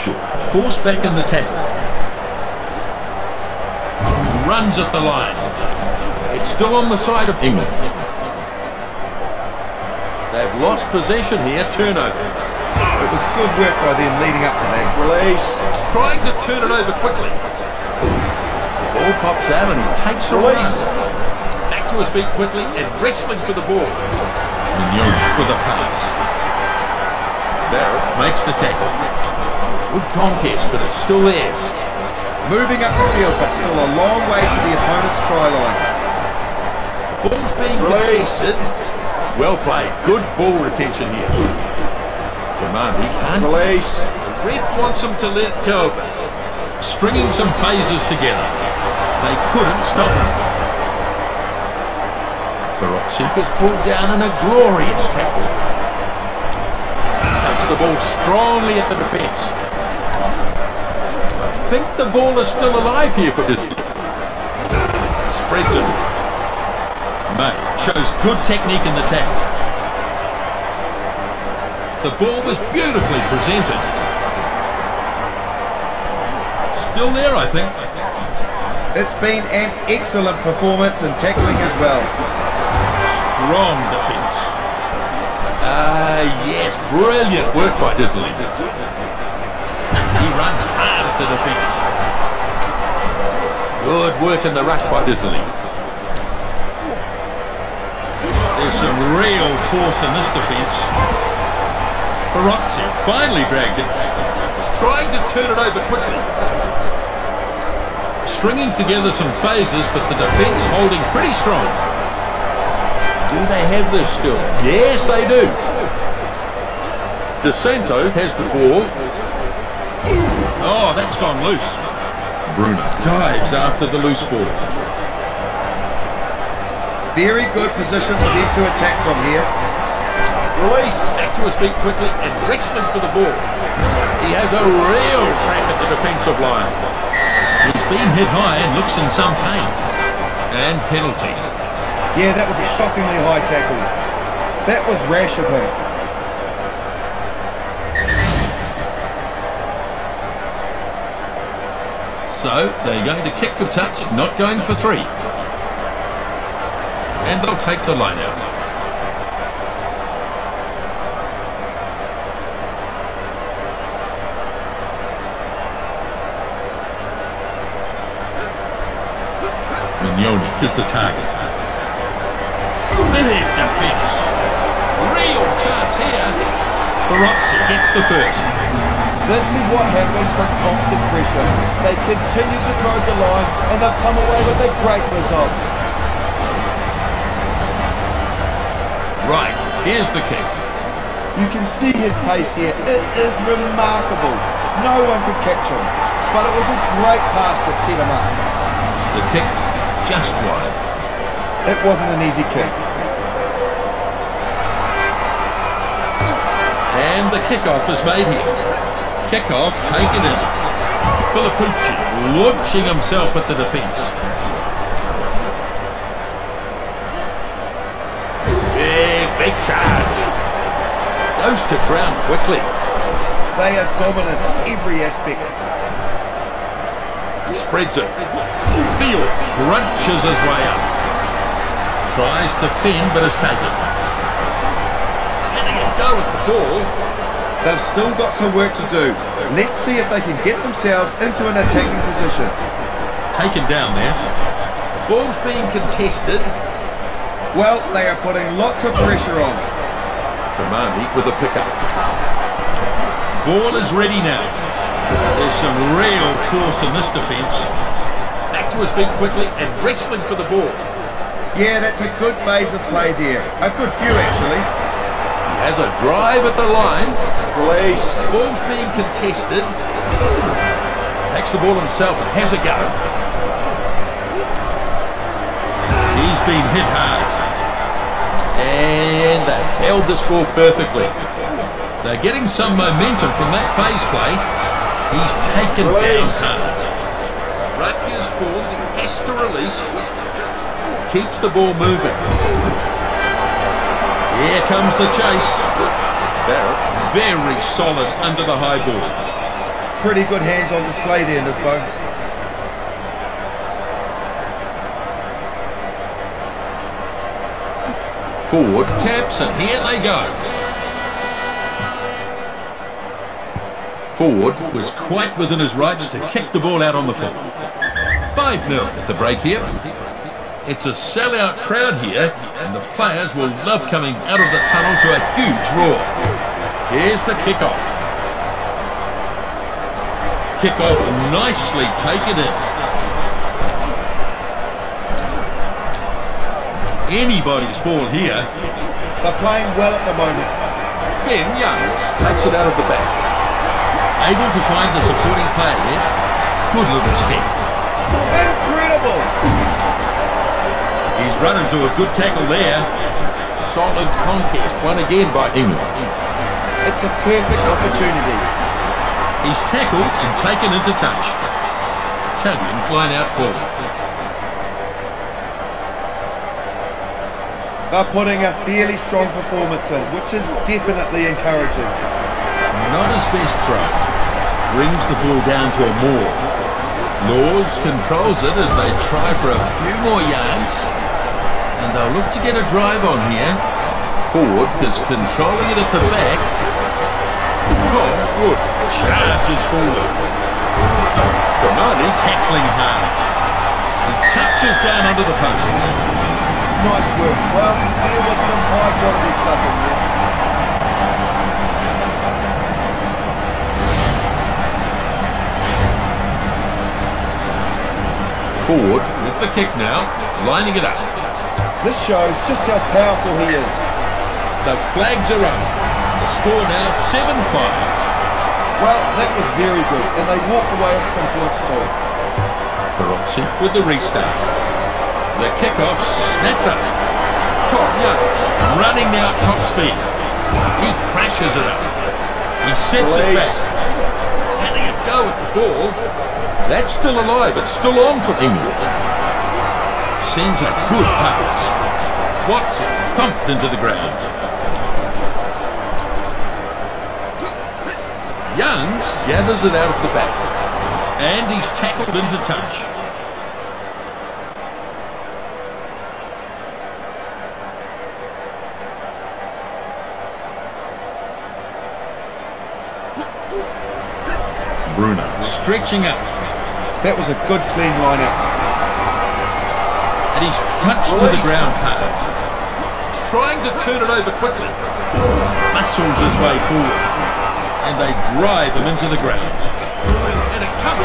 short. Forced back in the tackle. Runs at the line. It's still on the side of England. They've lost possession here. Turnover. It was good work by them leading up to that. Release. Trying to turn it over quickly. Ball pops out and he takes a run. Release. Back to his feet quickly and wrestling for the ball. Mignoni with a pass. Barrett makes the tackle. Good contest, but it still is. Moving up the field, but still a long way to the opponent's try line. Ball's being contested. Well played. Good ball retention here. Tamandi can't. Release. Ref wants him to let go of it. Stringing some phases together. They couldn't stop it. Barotzik is pulled down in a glorious tackle. Takes the ball strongly at the defence. I think the ball is still alive here for this. Spreads it. May shows good technique in the tackle. The ball was beautifully presented. Still there, I think. It's been an excellent performance in tackling as well. Strong defence. Ah, yes, brilliant work by Disley. He runs hard the. Good work in the rush by Disley. There's some real force in this defence. Barotzi finally dragged it. He's trying to turn it over quickly. Stringing together some phases, but the defence holding pretty strong. Do they have this still? Yes, they do. DeSanto has the ball. Oh, that's gone loose. Bruno dives after the loose ball. Very good position for them to attack from here. Release. Back to his feet quickly and wrestling for the ball. He has a real crack at the defensive line. He's been hit high and looks in some pain. And penalty. Yeah, that was a shockingly high tackle. That was rash of him. So they're going to kick for touch, not going for three. And they'll take the line out. Mignoni is the target. Big defence. Real chance here. Barotzi gets the first. This is what happens from constant pressure. They continue to probe the line and they've come away with a great result. Right, here's the kick. You can see his pace here. It is remarkable. No one could catch him. But it was a great pass that set him up. The kick just wide. It wasn't an easy kick. And the kickoff is made here. Kickoff taken in. Filippucci launching himself at the defence. Big, big charge. Goes to ground quickly. They are dominant in every aspect. Spreads it. Field brunches his way up. Tries to fend but is taken. Having a go at the ball. They've still got some work to do. Let's see if they can get themselves into an attacking position. Taken down there. Ball's being contested. Well, they are putting lots of pressure on. Tamani with a pickup. Ball is ready now. There's some real force in this defence. Back to his feet quickly and wrestling for the ball. Yeah, that's a good phase of play there. A good few, actually. Has a drive at the line. Release. Ball's being contested. Takes the ball himself and has a go. He's been hit hard. And they held this ball perfectly. They're getting some momentum from that phase play. He's taken down Release. hard. Rutgers falls. He has to release. Keeps the ball moving. Here comes the chase. Barrett very solid under the high ball. pretty good hands on display there, Nisbo. Forward taps and here they go. Forward was quite within his rights to kick the ball out on the full. 5-0 at the break here. It's a sellout crowd here and the players will love coming out of the tunnel to a huge roar. Here's the kickoff. Kickoff nicely taken in. anybody's ball here. They're playing well at the moment. Ben Youngs takes it out of the back. Able to find the supporting player here. Good little step. Incredible! He's run into a good tackle there. Solid contest, won again by England. It's a perfect opportunity. He's tackled and taken into touch. Italian line out ball. They're putting a fairly strong performance in, which is definitely encouraging. Not his best throw. Brings the ball down to a more. Lawes controls it as they try for a few more yards. And they'll look to get a drive on here. Ford is controlling it at the back. Tom Wood charges forward. Kamani tackling hard. He touches down under the posts. Nice work. Well, there was some high quality stuff in there. Forward with the kick now, lining it up. This shows just how powerful he is. The flags are up. The score now 7-5. Well, that was very good, and they walked away with some points too. Barotsi with the restart. The kickoff snapped up. Tom Youngs running now at top speed. He crashes it up. He sets it back. Having a go at the ball. That's still alive. It's still on for England. Sends a good pass. Watson thumped into the ground. Youngs gathers it out of the back. And he's tackled into touch. Bruno stretching out. That was a good clean line out. And he's crunched to the ground hard. Trying to turn it over quickly. Muscles his way forward. And they drive him into the ground. And it comes